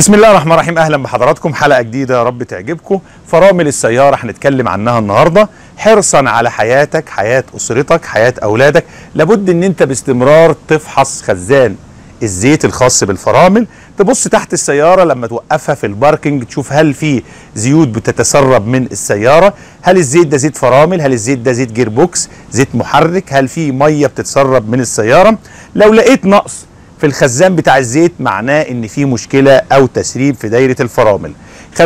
بسم الله الرحمن الرحيم. أهلا بحضراتكم. حلقة جديدة يا رب تعجبكم. فرامل السيارة هنتكلم عنها النهارده. حرصا على حياتك حياة أسرتك حياة أولادك. لابد إن أنت باستمرار تفحص خزان الزيت الخاص بالفرامل. تبص تحت السيارة لما توقفها في ال parking تشوف هل في زيوت بتتسرب من السيارة. هل الزيت ده زيت فرامل؟ هل الزيت ده زيت gearbox زيت محرك؟ هل في مية بتتسرب من السيارة؟ لو لقيت نقص في الخزان بتاع الزيت معناه إن في مشكلة أو تسريب في دايرة الفرامل. 50%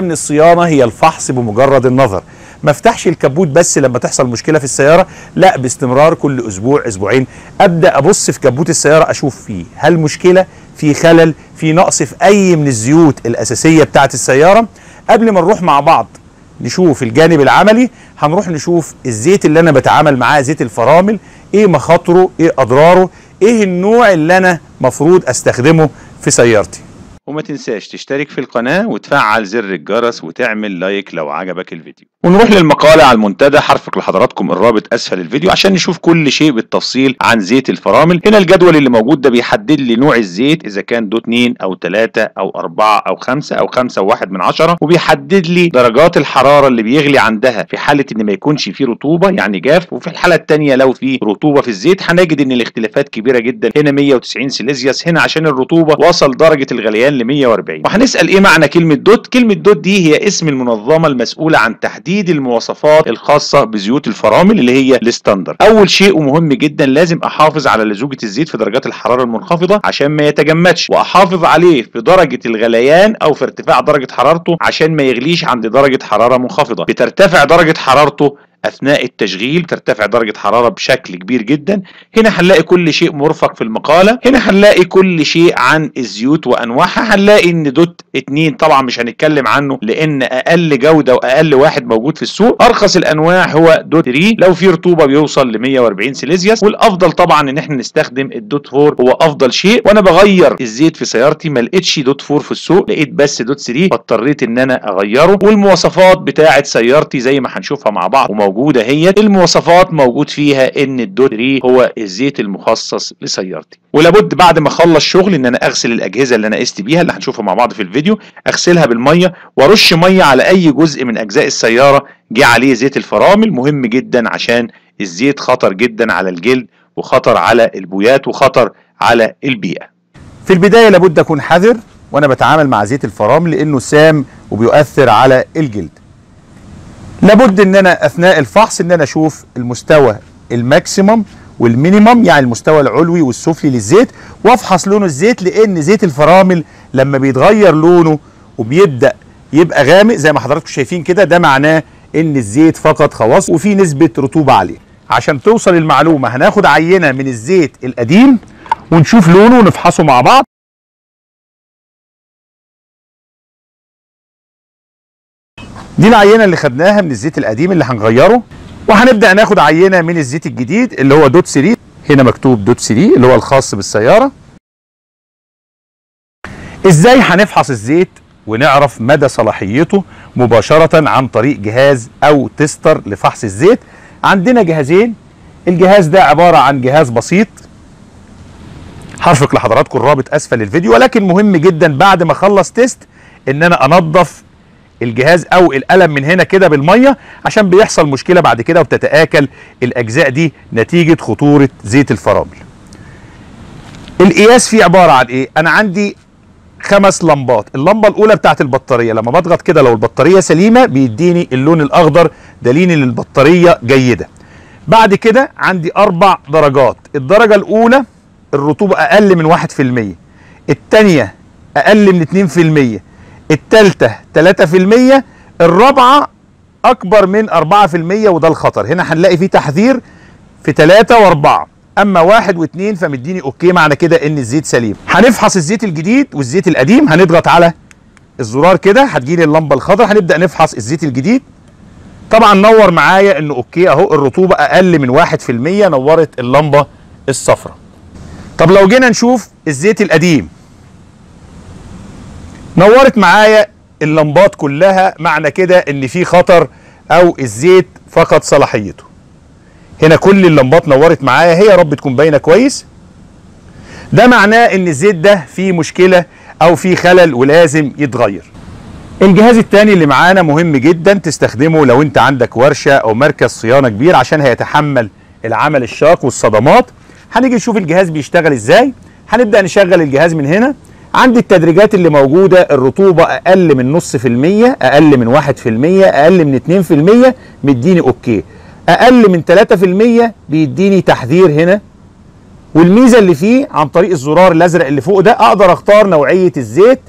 من الصيانة هي الفحص بمجرد النظر. ما افتحش الكبوت بس لما تحصل مشكلة في السيارة لا باستمرار كل أسبوع أسبوعين. أبدأ أبص في كبوت السيارة أشوف فيه هل مشكلة في خلل في نقص في أي من الزيوت الأساسية بتاعة السيارة. قبل ما نروح مع بعض نشوف الجانب العملي هنروح نشوف الزيت اللي أنا بتعامل معاه زيت الفرامل إيه مخاطره إيه أضراره إيه النوع اللي أنا مفروض أستخدمه في سيارتي؟ وما تنساش تشترك في القناة وتفعل زر الجرس وتعمل لايك لو عجبك الفيديو. ونروح للمقالة على المنتدى حرفق لحضراتكم الرابط أسفل الفيديو عشان نشوف كل شيء بالتفصيل عن زيت الفرامل. هنا الجدول اللي موجود ده بيحدد لي نوع الزيت إذا كان دوت 2 أو 3 أو 4 أو 5 أو 5 وواحد من عشرة وبيحدد لي درجات الحرارة اللي بيغلي عندها في حالة إن ما يكونش فيه رطوبة يعني جاف. وفي الحالة الثانية لو في رطوبة في الزيت هنجد إن الاختلافات كبيرة جدا. هنا 190 سيليزيوس هنا عشان الرطوبة وصل درجة الغليان ل 140 وهنسأل إيه معنى كلمة دوت؟ كلمة دوت دي هي اسم المنظمة المسؤولة عن تحديد المواصفات الخاصة بزيوت الفرامل اللي هي ال standard. أول شيء ومهم جدا لازم أحافظ على لزوجة الزيت في درجات الحرارة المنخفضة عشان ما يتجمدش وأحافظ عليه في درجة الغليان أو في ارتفاع درجة حرارته عشان ما يغليش عند درجة حرارة منخفضة. بترتفع درجة حرارته أثناء التشغيل ترتفع درجة حرارة بشكل كبير جدا. هنا هنلاقي كل شيء مرفق في المقالة. هنا هنلاقي كل شيء عن الزيوت وأنواعها. هنلاقي إن دوت 2 طبعا مش هنتكلم عنه لأن أقل جودة وأقل واحد موجود في السوق. أرخص الأنواع هو دوت 3 لو في رطوبة بيوصل ل 140 سيليزيوس. والأفضل طبعا إن إحنا نستخدم الدوت 4 هو أفضل شيء. وأنا بغير الزيت في سيارتي ما لقيتش دوت 4 في السوق. لقيت بس دوت 3 فاضطريت إن أنا أغيره. والمواصفات بتاعة سيارتي زي ما هنشوفها مع بعض موجودة هي. المواصفات موجود فيها إن الدوت 3 هو الزيت المخصص لسيارتي. ولابد بعد ما أخلص شغل إن أنا أغسل الأجهزة اللي أنا قست بيها اللي هنشوفها مع بعض في الفيديو أغسلها بالمية وأرش مية على أي جزء من أجزاء السيارة جه عليه زيت الفرامل. مهم جدا عشان الزيت خطر جدا على الجلد وخطر على البويات وخطر على البيئة. في البداية لابد أكون حذر وأنا بتعامل مع زيت الفرامل لأنه سام وبيؤثر على الجلد. لابد إن أنا أثناء الفحص إن أنا أشوف المستوى ال maximum وال minimum يعني المستوى العلوي والسفلي للزيت وأفحص لون الزيت لأن زيت الفرامل لما بيتغير لونه وبيبدأ يبقى غامق زي ما حضراتكم شايفين كده ده معناه إن الزيت فقد خواص وفي نسبة رطوبة عاليه عشان توصل المعلومه هناخد عينة من الزيت القديم ونشوف لونه ونفحصه مع بعض. دي العينة اللي خدناها من الزيت القديم اللي هنغيره وهنبدأ ناخد عينة من الزيت الجديد اللي هو دوت 3 هنا مكتوب دوت 3 اللي هو الخاص بالسيارة. إزاي هنفحص الزيت ونعرف مدى صلاحيته مباشرة عن طريق جهاز أو تستر لفحص الزيت؟ عندنا جهازين. الجهاز ده عبارة عن جهاز بسيط. هرفق لحضراتكم الرابط أسفل الفيديو ولكن مهم جدا بعد ما أخلص تيست إن أنا أنظف الجهاز أو القلم من هنا كده بالميه عشان بيحصل مشكله بعد كده وبتتآكل الأجزاء دي نتيجة خطورة زيت الفرامل. القياس فيه عبارة عن إيه؟ أنا عندي خمس لمبات، اللمبة الأولى بتاعت البطارية لما بضغط كده لو البطارية سليمة بيديني اللون الأخضر دليل إن البطارية جيدة. بعد كده عندي أربع درجات، الدرجة الأولى الرطوبة أقل من 1%، الثانية أقل من 2%، التالتة 3% الرابعة أكبر من 4% وده الخطر. هنا هنلاقي فيه تحذير في 3 و4 أما واحد واثنين فمديني okay معنى كده إن الزيت سليم. هنفحص الزيت الجديد والزيت القديم هنضغط على الزرار كده هتجيلي اللمبة الخضراء هنبدأ نفحص الزيت الجديد. طبعا نور معايا إنه okay أهو الرطوبة أقل من 1% نورت اللمبة الصفراء. طب لو جينا نشوف الزيت القديم نورت معايا اللمبات كلها معنى كده إن في خطر أو الزيت فقد صلاحيته. هنا كل اللمبات نورت معايا هي يا رب تكون باينة كويس. ده معناه إن الزيت ده فيه مشكلة أو في خلل ولازم يتغير. الجهاز التاني اللي معانا مهم جدا تستخدمه لو أنت عندك ورشة أو مركز صيانة كبير عشان هيتحمل العمل الشاق والصدمات. هنيجي نشوف الجهاز بيشتغل إزاي. هنبدأ نشغل الجهاز من هنا. عندي التدريجات اللي موجودة الرطوبة أقل من نص في المية أقل من واحد في المية أقل من اتنين في المية مديني okay. أقل من تلاتة في المية بيديني تحذير هنا. والميزة اللي فيه عن طريق الزرار الأزرق اللي فوق ده أقدر أختار نوعية الزيت.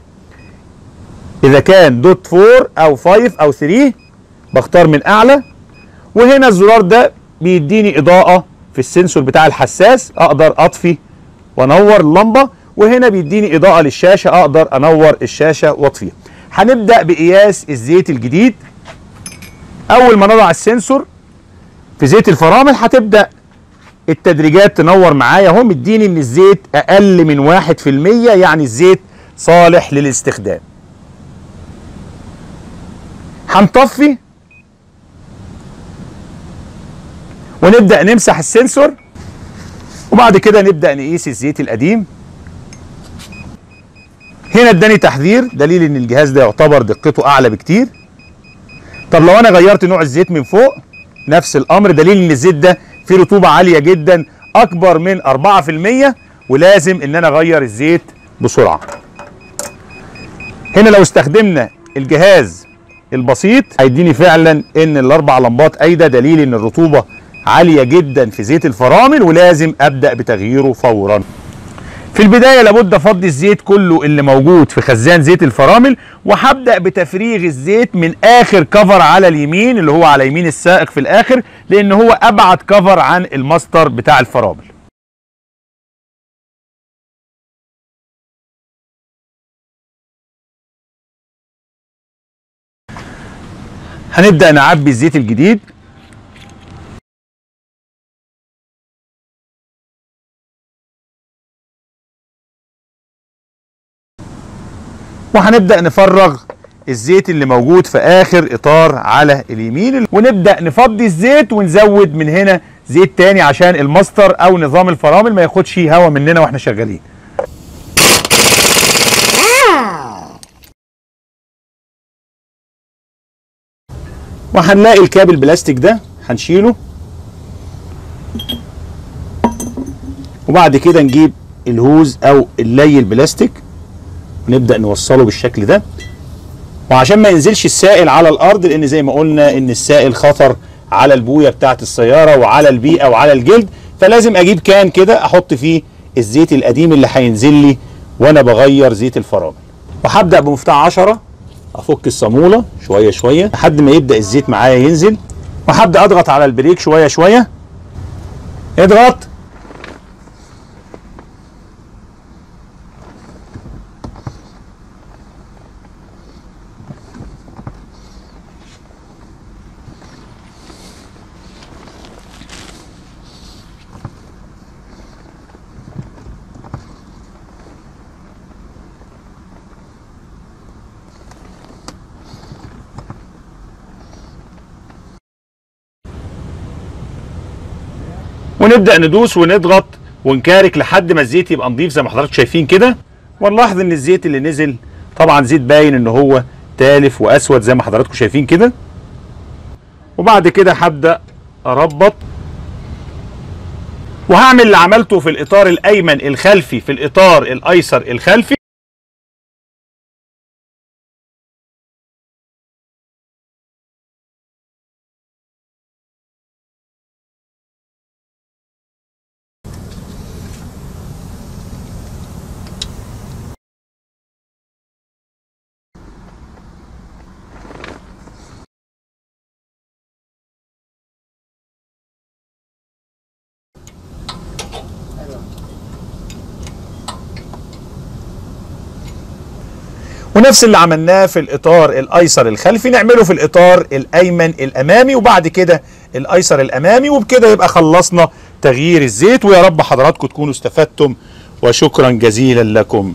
إذا كان دوت four أو five أو three بختار من أعلى. وهنا الزرار ده بيديني إضاءة في ال sensor بتاع الحساس أقدر أطفي وأنور اللمبة. وهنا بيديني إضاءة للشاشة أقدر أنور الشاشة واطفيها. هنبدأ بقياس الزيت الجديد. أول ما نضع السنسور في زيت الفرامل هتبدأ التدريجات تنور معايا. اهو مديني إن الزيت أقل من واحد في المية يعني الزيت صالح للاستخدام. هنطفي ونبدأ نمسح السنسور وبعد كده نبدأ نقيس الزيت القديم. هنا اداني تحذير دليل إن الجهاز ده يعتبر دقته أعلى بكتير. طب لو أنا غيرت نوع الزيت من فوق نفس الأمر دليل إن الزيت ده فيه رطوبة عالية جدا أكبر من 4% ولازم إن أنا أغير الزيت بسرعة. هنا لو استخدمنا الجهاز البسيط هيديني فعلا إن الأربع لمبات قايده دليل إن الرطوبة عالية جدا في زيت الفرامل ولازم أبدأ بتغييره فورا. في البداية لابد افضي الزيت كله اللي موجود في خزان زيت الفرامل وهبدأ بتفريغ الزيت من آخر كفر على اليمين اللي هو على يمين السائق في الآخر لأن هو أبعد كفر عن الماستر بتاع الفرامل. هنبدأ نعبي الزيت الجديد. وهنبدأ نفرغ الزيت اللي موجود في آخر إطار على اليمين ونبدأ نفضي الزيت ونزود من هنا زيت تاني عشان الماستر أو نظام الفرامل ما ياخدش هوا مننا وإحنا شغالين. وهنلاقي الكابل البلاستيك ده هنشيله. وبعد كده نجيب الهوز أو اللي البلاستيك. نبدأ نوصله بالشكل ده. وعشان ما ينزلش السائل على الأرض لأن زي ما قلنا إن السائل خطر على البوية بتاعة السيارة وعلى البيئة وعلى الجلد فلازم أجيب كان كده أحط فيه الزيت القديم اللي هينزل لي وأنا بغير زيت الفرامل. وهبدأ بمفتاح 10 أفك الصامولة شوية شوية لحد ما يبدأ الزيت معايا ينزل. وهبدأ أضغط على البريك شوية شوية. اضغط ونبدأ ندوس ونضغط ونكارك لحد ما الزيت يبقى نضيف زي ما حضراتكم شايفين كده. ونلاحظ إن الزيت اللي نزل طبعا زيت باين إن هو تالف وأسود زي ما حضراتكم شايفين كده. وبعد كده هبدأ أربط. وهعمل اللي عملته في الإطار الأيمن الخلفي في الإطار الأيسر الخلفي. ونفس اللي عملناه في الإطار الأيسر الخلفي نعمله في الإطار الأيمن الأمامي وبعد كده الأيسر الأمامي وبكده يبقى خلصنا تغيير الزيت. ويا رب حضراتكم تكونوا استفدتم وشكرا جزيلا لكم.